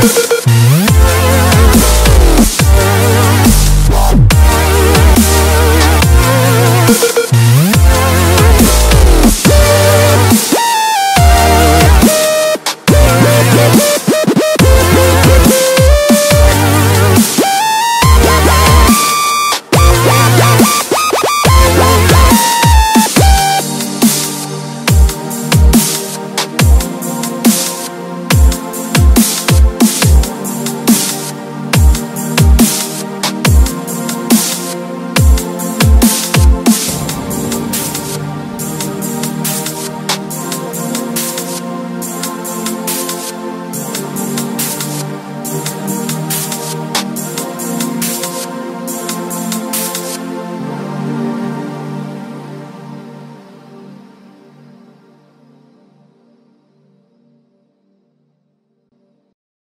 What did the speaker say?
Yes.